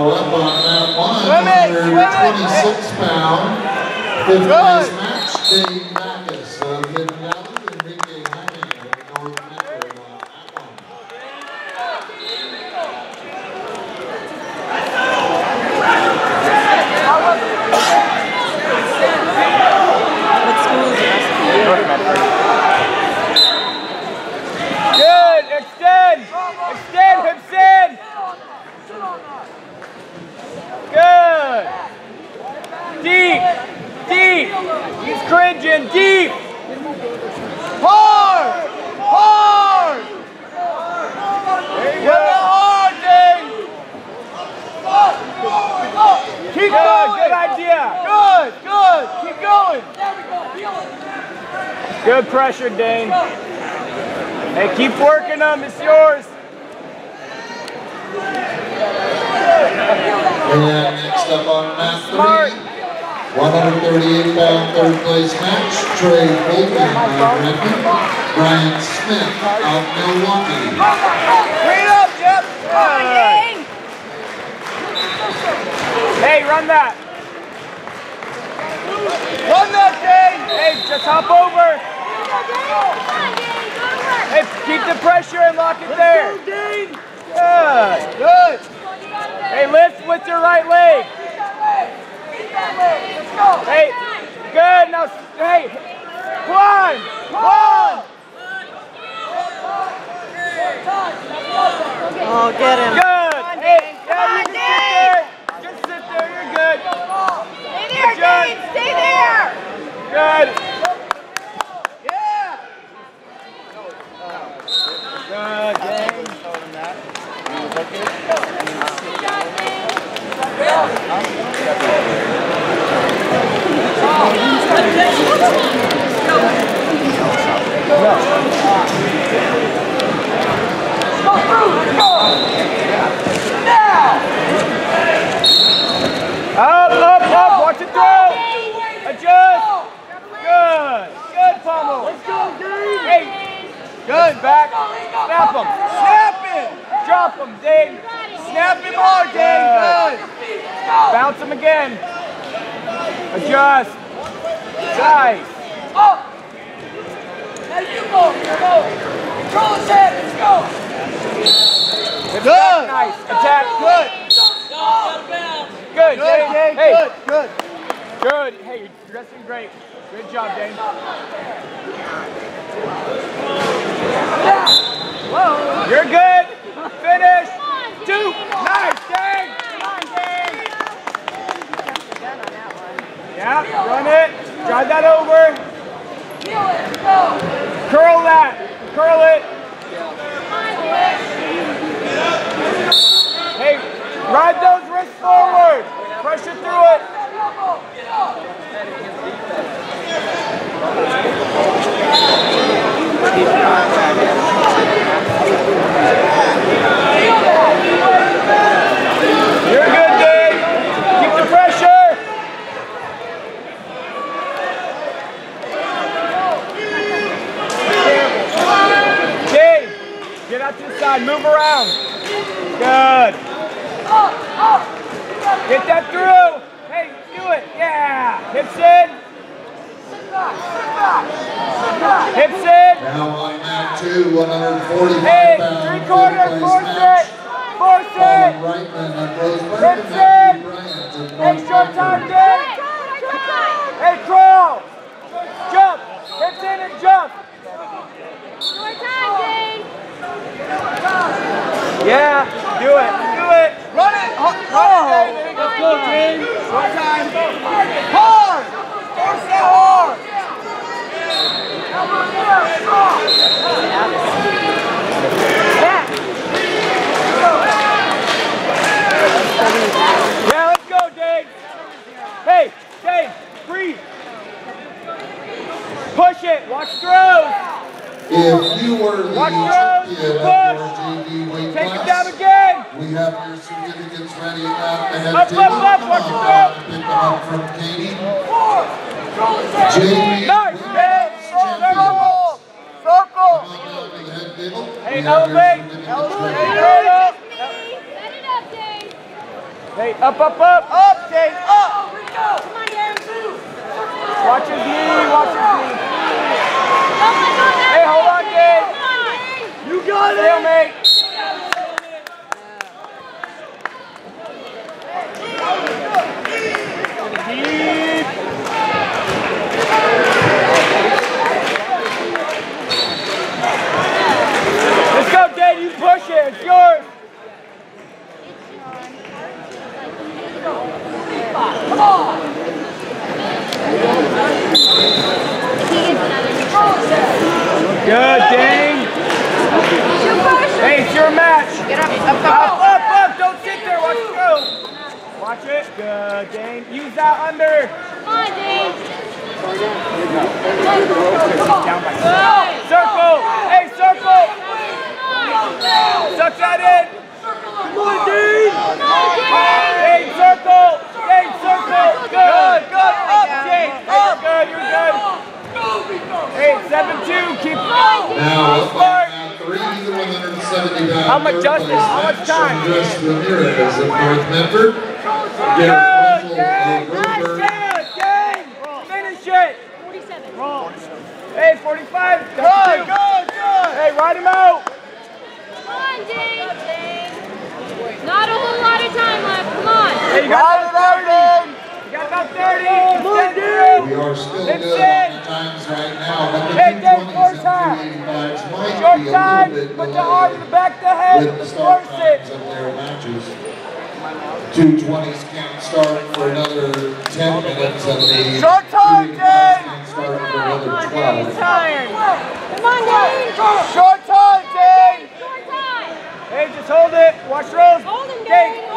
all up on that line. 126 pound, fifth place match He's cringing. Deep. Hard. Hard. There you go. Hard, Dave. Keep going. Good idea. Good. Good. Keep going. Good pressure, Dane. Hey, keep working them. It's yours. And next up on mat Smart. Three, 138 pound third place match, Trey Bolton of Redmond, Brian Smith of Milwaukie. Clean up, Jeff. Good. Hey, run that. Run that, Dane. Hey, just hop over. Hey, keep the pressure and lock it there. Good. Good. Hey, lift with your right leg. Hey, good. Now, hey, climb, climb. Oh, get him. Good. Hey, yeah, you can sit there. Just sit there. You're good. Stay there, Dane! Stay there! Good. Yeah. Good. Dane. Up, up, up. Watch it through. Adjust. Good. Good, Pummel. Let's go, Dave. Hey. Good, back. Snap him. Snap him. Drop him, Dave. Snap him hard, Dave. Good. Bounce him again. Adjust. Nice. Oh! And you go! Control shit! Let's go! Good. Nice. Attack. Good. Good, Dave. Dave, Hey. good, good. Good. Hey, you're dressing great. Good job, Dane. Whoa. You're good. Finish. Two. Nice, Dane. Come on, Dane. Yeah, run it. Drive that over. Curl that. Curl it. Hey, ride those wrists forward. Pressure through it. You're good, Dave. Keep the pressure. Dave, get out to the side. Move around. Good. Get that through. Hey, do it. Yeah. Hips in. Hips in. Now on mat two, 145 Hey, pound three fifth quarter, force it. Force it. Reitman of Roseburg, Hips in. Bryant Hey, short time, Medford. Dave. Hey, crawl. Jump. Hips in and jump. Your time, Dane! Yeah, do it. Do it. Run it. Run it, oh. Let's go, Dave. Short time. Hard. Force it hard. Yeah, let's go, Dave. Hey, Dave, breathe. Push it. Watch throws. If you were the Watch champion throws. of Push. your JV weight Take it down class, again. we have your certificates ready at the head Up, table. up, up, watch Come it on go. to Pick them up from Katie. JV Nice, weight Dave. class champion. Circle. Come on down to the head table. Hey, We have your elevate. certificates Elevate. ready. Right up. Set it up, Dane! Hey, up, up, up. Up. Dane. Up. Come on, Dane. Watch his knee. Watch his knee. Don't let go of that. Hey, hold on, Dane. Come on. You got it. Stalemate. Deep. Let's go, Dane. You push it. It's yours. Good, Dane. Hey, it's your match. Up, up, Up, up. Don't sit there. Watch it go. Watch it. Good, Dane. Use that under. Come on, Dane. Circle. Hey, circle. Suck that in. Come on, Dane. Come on, Dane. Dane, circle. Dane, circle. Good, good. Up, Dane. Up. Good, you're good. Hey, 7-2. Keep Now, up Smart. on round three, the 170 pound. How much third justice? place How much match, time? Andres Ramirez of North Medford. Good, Garrett Russell Dane. of Nice, Roseburg. Dane. Dane. Finish it. 47. Wrong. Hey, 45. Good, good, good. Hey, ride him out. Come on, Dane. Not a whole lot of time left. Come on. Hey, you got about 30. You got about 30. Come on, dude. We are still It's good in. on the times right now, but Hey, Dave, 220s more and time. 285s might Short be a time. little bit Put the arm in the delayed back of the head. with the Let's start force it. of matches. 220s can't start for another 10 minutes and the Short time, 285s Dave. start for another 12. Tired. Come on, Dane. Short time, Dane. Short time. Hey, just hold it. Watch rolls. Hold him, Dane.